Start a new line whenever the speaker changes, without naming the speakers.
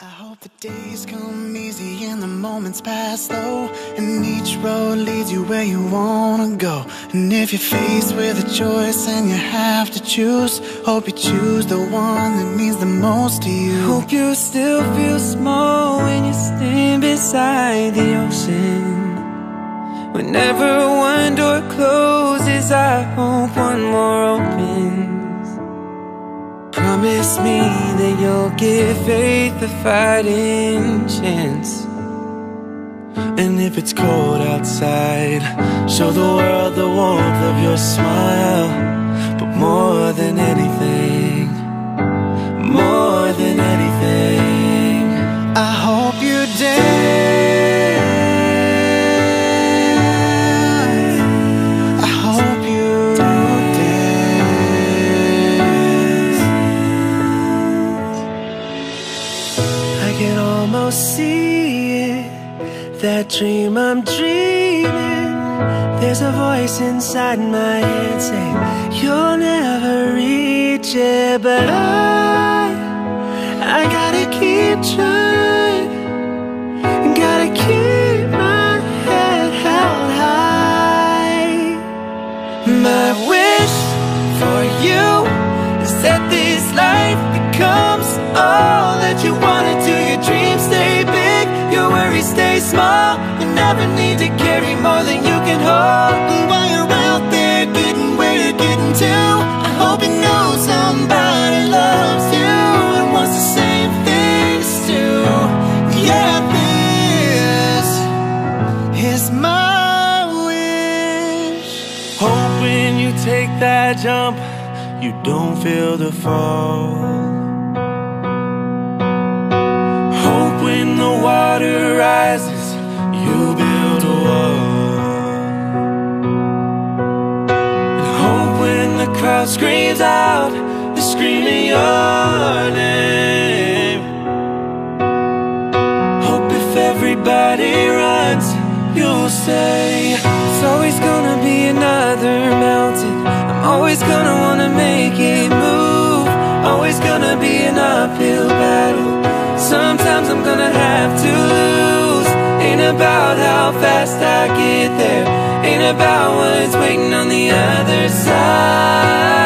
I hope the days come easy and the moments pass slow. And each road leads you where you wanna go. And if you're faced with a choice and you have to choose. Hope you choose the one that means the most to you.
Hope you still feel small when you stand beside the ocean. Whenever one door closes, I hope one more opens Promise me that you'll give faith a fighting chance. And if it's cold outside Show the world the warmth of your smile. But more than anything almost see it. That dream I'm dreaming. There's a voice inside my head saying You'll never reach it But I, I gotta keep trying. Gotta keep my head held high. My wish for you is that this life becomes all that you wanna small. You never need to carry more than you can hold.
And while you're out there getting where you're getting to I hope you know somebody loves you And wants the same things too Yeah, this is my wish
when you take that jump, you don't feel the fall. Screams out, they're screaming your name. Hope if everybody runs, you'll say It's always gonna be another mountain. I'm always gonna wanna make it move. Always gonna be an uphill battle. Sometimes I'm gonna have to lose. Ain't about how fast I get there. Ain't about what's waiting on the other side